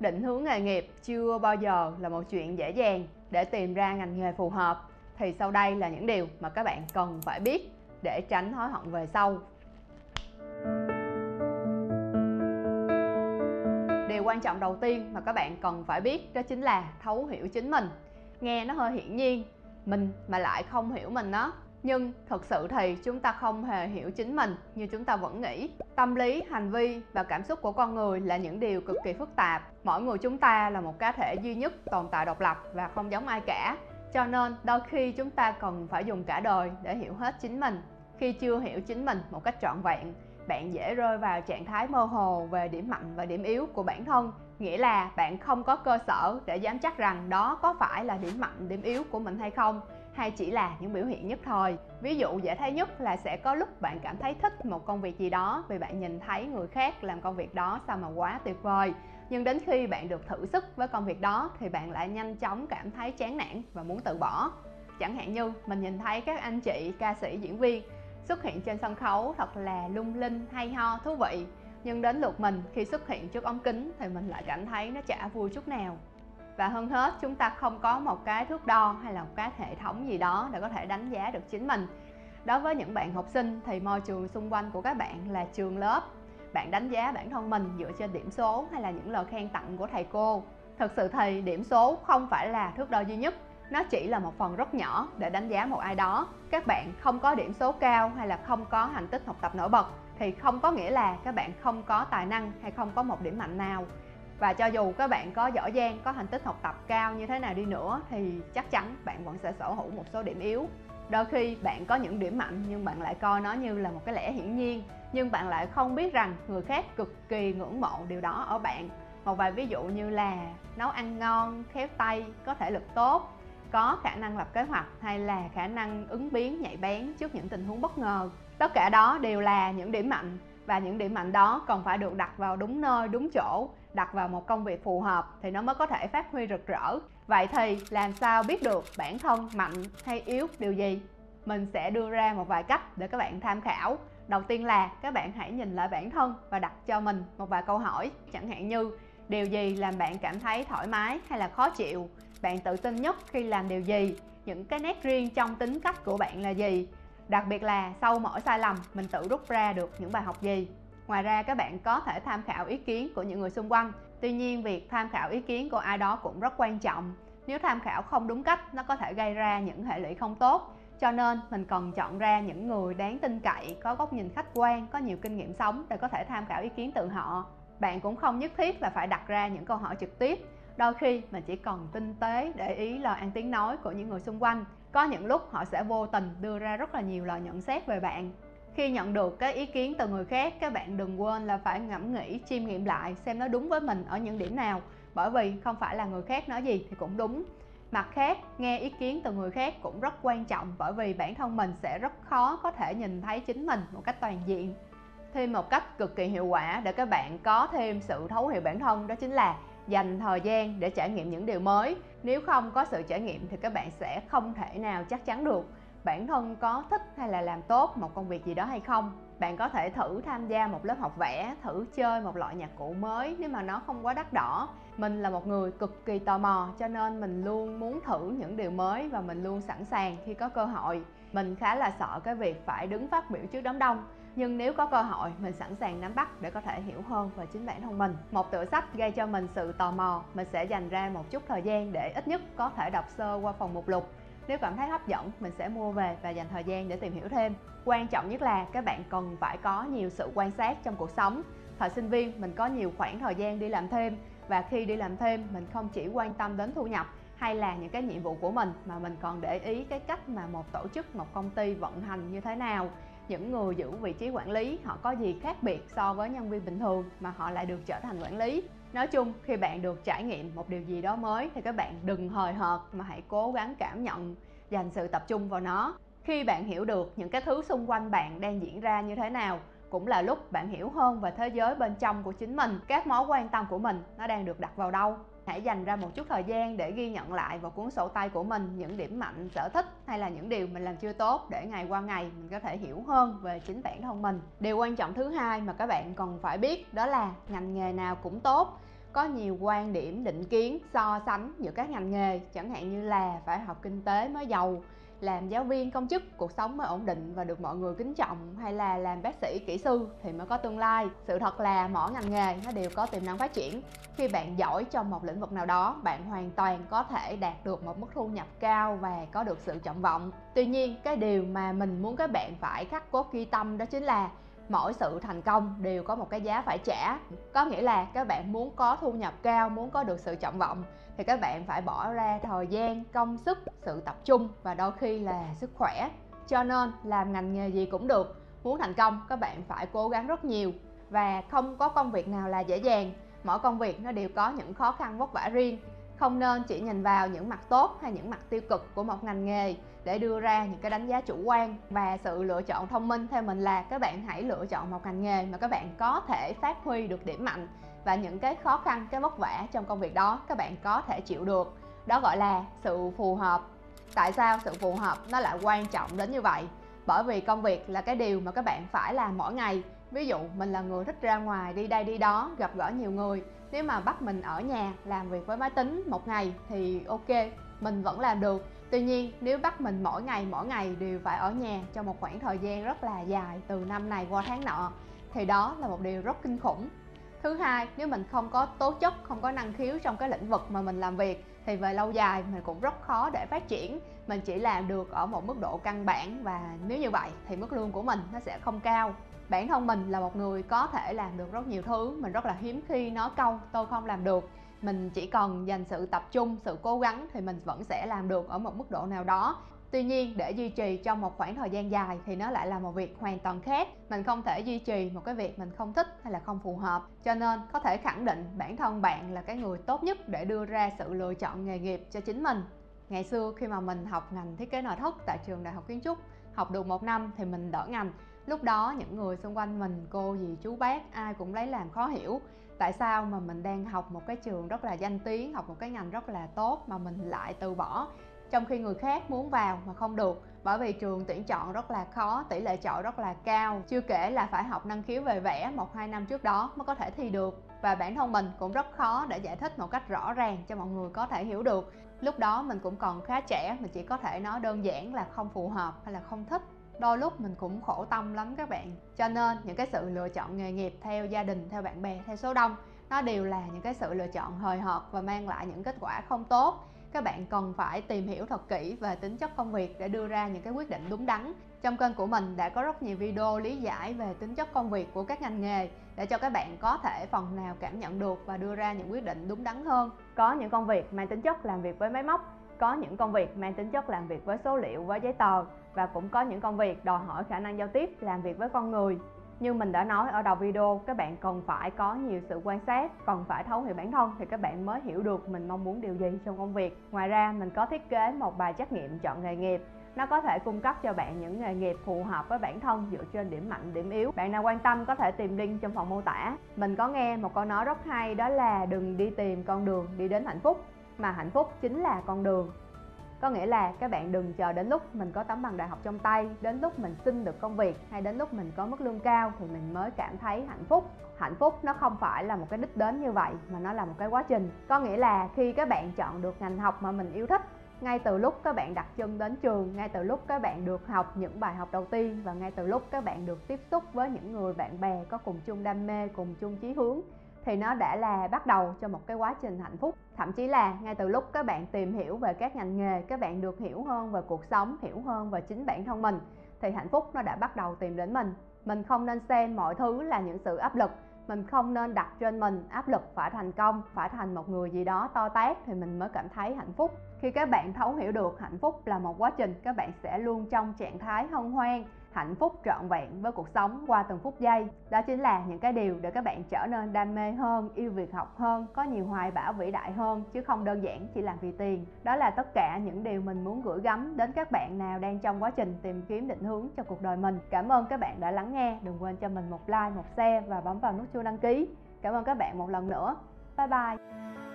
định hướng nghề nghiệp chưa bao giờ là một chuyện dễ dàng để tìm ra ngành nghề phù hợp. Thì sau đây là những điều mà các bạn cần phải biết để tránh hối hận về sau. Điều quan trọng đầu tiên mà các bạn cần phải biết đó chính là thấu hiểu chính mình. Nghe nó hơi hiển nhiên, mình mà lại không hiểu mình đó nhưng thực sự thì chúng ta không hề hiểu chính mình như chúng ta vẫn nghĩ. Tâm lý, hành vi và cảm xúc của con người là những điều cực kỳ phức tạp. Mỗi người chúng ta là một cá thể duy nhất tồn tại độc lập và không giống ai cả. Cho nên đôi khi chúng ta cần phải dùng cả đời để hiểu hết chính mình. Khi chưa hiểu chính mình một cách trọn vẹn, bạn dễ rơi vào trạng thái mơ hồ về điểm mạnh và điểm yếu của bản thân. Nghĩa là bạn không có cơ sở để dám chắc rằng đó có phải là điểm mạnh, điểm yếu của mình hay không hay chỉ là những biểu hiện nhất thời ví dụ dễ thấy nhất là sẽ có lúc bạn cảm thấy thích một công việc gì đó vì bạn nhìn thấy người khác làm công việc đó sao mà quá tuyệt vời. Nhưng đến khi bạn được thử sức với công việc đó thì bạn lại nhanh chóng cảm thấy chán nản và muốn từ bỏ. Chẳng hạn như mình nhìn thấy các anh chị, ca sĩ, diễn viên xuất hiện trên sân khấu thật là lung linh, hay ho, thú vị. Nhưng đến lượt mình khi xuất hiện trước ống kính thì mình lại cảm thấy nó chả vui chút nào và hơn hết, chúng ta không có một cái thước đo hay là một cái hệ thống gì đó để có thể đánh giá được chính mình. Đối với những bạn học sinh thì môi trường xung quanh của các bạn là trường lớp. Bạn đánh giá bản thân mình dựa trên điểm số hay là những lời khen tặng của thầy cô. Thực sự thì điểm số không phải là thước đo duy nhất. Nó chỉ là một phần rất nhỏ để đánh giá một ai đó. Các bạn không có điểm số cao hay là không có thành tích học tập nổi bật thì không có nghĩa là các bạn không có tài năng hay không có một điểm mạnh nào và cho dù các bạn có giỏi giang, có thành tích học tập cao như thế nào đi nữa, thì chắc chắn bạn vẫn sẽ sở hữu một số điểm yếu. Đôi khi bạn có những điểm mạnh, nhưng bạn lại coi nó như là một cái lẽ hiển nhiên, nhưng bạn lại không biết rằng người khác cực kỳ ngưỡng mộ điều đó ở bạn. Một vài ví dụ như là nấu ăn ngon, khéo tay, có thể lực tốt, có khả năng lập kế hoạch hay là khả năng ứng biến nhạy bén trước những tình huống bất ngờ. Tất cả đó đều là những điểm mạnh và những điểm mạnh đó còn phải được đặt vào đúng nơi, đúng chỗ, đặt vào một công việc phù hợp thì nó mới có thể phát huy rực rỡ. Vậy thì làm sao biết được bản thân mạnh hay yếu, điều gì? Mình sẽ đưa ra một vài cách để các bạn tham khảo. Đầu tiên là các bạn hãy nhìn lại bản thân và đặt cho mình một vài câu hỏi. Chẳng hạn như, điều gì làm bạn cảm thấy thoải mái hay là khó chịu? Bạn tự tin nhất khi làm điều gì? Những cái nét riêng trong tính cách của bạn là gì? Đặc biệt là sau mỗi sai lầm, mình tự rút ra được những bài học gì? Ngoài ra, các bạn có thể tham khảo ý kiến của những người xung quanh. Tuy nhiên, việc tham khảo ý kiến của ai đó cũng rất quan trọng. Nếu tham khảo không đúng cách, nó có thể gây ra những hệ lụy không tốt. Cho nên, mình cần chọn ra những người đáng tin cậy, có góc nhìn khách quan, có nhiều kinh nghiệm sống để có thể tham khảo ý kiến từ họ. Bạn cũng không nhất thiết là phải đặt ra những câu hỏi trực tiếp đôi khi mình chỉ cần tinh tế để ý lời ăn tiếng nói của những người xung quanh. Có những lúc họ sẽ vô tình đưa ra rất là nhiều lời nhận xét về bạn. Khi nhận được cái ý kiến từ người khác, các bạn đừng quên là phải ngẫm nghĩ, chiêm nghiệm lại xem nó đúng với mình ở những điểm nào. Bởi vì không phải là người khác nói gì thì cũng đúng. Mặt khác, nghe ý kiến từ người khác cũng rất quan trọng bởi vì bản thân mình sẽ rất khó có thể nhìn thấy chính mình một cách toàn diện. Thêm một cách cực kỳ hiệu quả để các bạn có thêm sự thấu hiểu bản thân đó chính là dành thời gian để trải nghiệm những điều mới. Nếu không có sự trải nghiệm thì các bạn sẽ không thể nào chắc chắn được bản thân có thích hay là làm tốt một công việc gì đó hay không. Bạn có thể thử tham gia một lớp học vẽ, thử chơi một loại nhạc cụ mới nếu mà nó không quá đắt đỏ. Mình là một người cực kỳ tò mò cho nên mình luôn muốn thử những điều mới và mình luôn sẵn sàng khi có cơ hội. Mình khá là sợ cái việc phải đứng phát biểu trước đám đông nhưng nếu có cơ hội, mình sẵn sàng nắm bắt để có thể hiểu hơn về chính bản thân mình. Một tựa sách gây cho mình sự tò mò, mình sẽ dành ra một chút thời gian để ít nhất có thể đọc sơ qua phần mục lục. Nếu cảm thấy hấp dẫn, mình sẽ mua về và dành thời gian để tìm hiểu thêm. Quan trọng nhất là các bạn cần phải có nhiều sự quan sát trong cuộc sống. Thời sinh viên, mình có nhiều khoảng thời gian đi làm thêm. Và khi đi làm thêm, mình không chỉ quan tâm đến thu nhập hay là những cái nhiệm vụ của mình, mà mình còn để ý cái cách mà một tổ chức, một công ty vận hành như thế nào những người giữ vị trí quản lý, họ có gì khác biệt so với nhân viên bình thường mà họ lại được trở thành quản lý? Nói chung, khi bạn được trải nghiệm một điều gì đó mới thì các bạn đừng hời hợt mà hãy cố gắng cảm nhận, dành sự tập trung vào nó. Khi bạn hiểu được những cái thứ xung quanh bạn đang diễn ra như thế nào, cũng là lúc bạn hiểu hơn về thế giới bên trong của chính mình, các mối quan tâm của mình nó đang được đặt vào đâu hãy dành ra một chút thời gian để ghi nhận lại vào cuốn sổ tay của mình, những điểm mạnh, sở thích hay là những điều mình làm chưa tốt để ngày qua ngày mình có thể hiểu hơn về chính bản thân mình. Điều quan trọng thứ hai mà các bạn cần phải biết đó là ngành nghề nào cũng tốt. Có nhiều quan điểm định kiến, so sánh giữa các ngành nghề, chẳng hạn như là phải học kinh tế mới giàu làm giáo viên, công chức, cuộc sống mới ổn định và được mọi người kính trọng hay là làm bác sĩ, kỹ sư thì mới có tương lai. Sự thật là mỗi ngành nghề nó đều có tiềm năng phát triển. Khi bạn giỏi trong một lĩnh vực nào đó, bạn hoàn toàn có thể đạt được một mức thu nhập cao và có được sự trọng vọng. Tuy nhiên, cái điều mà mình muốn các bạn phải khắc cốt ghi tâm đó chính là mỗi sự thành công đều có một cái giá phải trả. Có nghĩa là các bạn muốn có thu nhập cao, muốn có được sự trọng vọng, thì các bạn phải bỏ ra thời gian, công sức, sự tập trung và đôi khi là sức khỏe. Cho nên làm ngành nghề gì cũng được, muốn thành công các bạn phải cố gắng rất nhiều. Và không có công việc nào là dễ dàng, mỗi công việc nó đều có những khó khăn vất vả riêng không nên chỉ nhìn vào những mặt tốt hay những mặt tiêu cực của một ngành nghề để đưa ra những cái đánh giá chủ quan và sự lựa chọn thông minh theo mình là các bạn hãy lựa chọn một ngành nghề mà các bạn có thể phát huy được điểm mạnh và những cái khó khăn, cái vất vả trong công việc đó các bạn có thể chịu được. Đó gọi là sự phù hợp. Tại sao sự phù hợp? Nó lại quan trọng đến như vậy. Bởi vì công việc là cái điều mà các bạn phải làm mỗi ngày ví dụ, mình là người thích ra ngoài đi đây đi đó, gặp gỡ nhiều người. Nếu mà bắt mình ở nhà làm việc với máy tính một ngày thì ok, mình vẫn làm được. Tuy nhiên, nếu bắt mình mỗi ngày mỗi ngày đều phải ở nhà trong một khoảng thời gian rất là dài từ năm này qua tháng nọ, thì đó là một điều rất kinh khủng. Thứ hai, nếu mình không có tố chất, không có năng khiếu trong cái lĩnh vực mà mình làm việc, thì về lâu dài mình cũng rất khó để phát triển. Mình chỉ làm được ở một mức độ căn bản và nếu như vậy thì mức lương của mình nó sẽ không cao bản thân mình là một người có thể làm được rất nhiều thứ, mình rất là hiếm khi nói câu, tôi không làm được. Mình chỉ cần dành sự tập trung, sự cố gắng thì mình vẫn sẽ làm được ở một mức độ nào đó. Tuy nhiên, để duy trì trong một khoảng thời gian dài thì nó lại là một việc hoàn toàn khác. Mình không thể duy trì một cái việc mình không thích hay là không phù hợp. Cho nên, có thể khẳng định bản thân bạn là cái người tốt nhất để đưa ra sự lựa chọn nghề nghiệp cho chính mình. Ngày xưa khi mà mình học ngành thiết kế nội thất tại trường đại học kiến trúc, học được một năm thì mình đỡ ngành lúc đó những người xung quanh mình, cô dì chú bác, ai cũng lấy làm khó hiểu. Tại sao mà mình đang học một cái trường rất là danh tiếng, học một cái ngành rất là tốt mà mình lại từ bỏ, trong khi người khác muốn vào mà không được? Bởi vì trường tuyển chọn rất là khó, tỷ lệ chọn rất là cao. Chưa kể là phải học năng khiếu về vẽ một, hai năm trước đó mới có thể thi được. Và bản thân mình cũng rất khó để giải thích một cách rõ ràng cho mọi người có thể hiểu được. Lúc đó mình cũng còn khá trẻ, mình chỉ có thể nói đơn giản là không phù hợp hay là không thích đôi lúc mình cũng khổ tâm lắm các bạn. Cho nên những cái sự lựa chọn nghề nghiệp theo gia đình, theo bạn bè, theo số đông, nó đều là những cái sự lựa chọn hời hợt và mang lại những kết quả không tốt. Các bạn cần phải tìm hiểu thật kỹ về tính chất công việc để đưa ra những cái quyết định đúng đắn. Trong kênh của mình đã có rất nhiều video lý giải về tính chất công việc của các ngành nghề để cho các bạn có thể phần nào cảm nhận được và đưa ra những quyết định đúng đắn hơn. Có những công việc mang tính chất làm việc với máy móc có những công việc mang tính chất làm việc với số liệu, với giấy tờ và cũng có những công việc đòi hỏi khả năng giao tiếp, làm việc với con người. Như mình đã nói ở đầu video, các bạn cần phải có nhiều sự quan sát, cần phải thấu hiểu bản thân thì các bạn mới hiểu được mình mong muốn điều gì trong công việc. Ngoài ra, mình có thiết kế một bài trắc nghiệm chọn nghề nghiệp. Nó có thể cung cấp cho bạn những nghề nghiệp phù hợp với bản thân dựa trên điểm mạnh, điểm yếu. Bạn nào quan tâm có thể tìm link trong phần mô tả. Mình có nghe một câu nói rất hay, đó là đừng đi tìm con đường, đi đến hạnh phúc mà hạnh phúc chính là con đường. Có nghĩa là các bạn đừng chờ đến lúc mình có tấm bằng đại học trong tay, đến lúc mình xin được công việc, hay đến lúc mình có mức lương cao thì mình mới cảm thấy hạnh phúc. Hạnh phúc nó không phải là một cái đích đến như vậy, mà nó là một cái quá trình. Có nghĩa là khi các bạn chọn được ngành học mà mình yêu thích, ngay từ lúc các bạn đặt chân đến trường, ngay từ lúc các bạn được học những bài học đầu tiên, và ngay từ lúc các bạn được tiếp xúc với những người bạn bè có cùng chung đam mê, cùng chung chí hướng thì nó đã là bắt đầu cho một cái quá trình hạnh phúc. Thậm chí là ngay từ lúc các bạn tìm hiểu về các ngành nghề, các bạn được hiểu hơn về cuộc sống, hiểu hơn về chính bản thân mình, thì hạnh phúc nó đã bắt đầu tìm đến mình. Mình không nên xem mọi thứ là những sự áp lực. Mình không nên đặt trên mình áp lực phải thành công, phải thành một người gì đó to tát thì mình mới cảm thấy hạnh phúc. Khi các bạn thấu hiểu được hạnh phúc là một quá trình, các bạn sẽ luôn trong trạng thái hân hoan hạnh phúc trọn vẹn với cuộc sống qua từng phút giây. Đó chính là những cái điều để các bạn trở nên đam mê hơn, yêu việc học hơn, có nhiều hoài bão vĩ đại hơn, chứ không đơn giản chỉ làm vì tiền. Đó là tất cả những điều mình muốn gửi gắm đến các bạn nào đang trong quá trình tìm kiếm định hướng cho cuộc đời mình. Cảm ơn các bạn đã lắng nghe. Đừng quên cho mình một like, một share và bấm vào nút chuông đăng ký. Cảm ơn các bạn một lần nữa. Bye bye.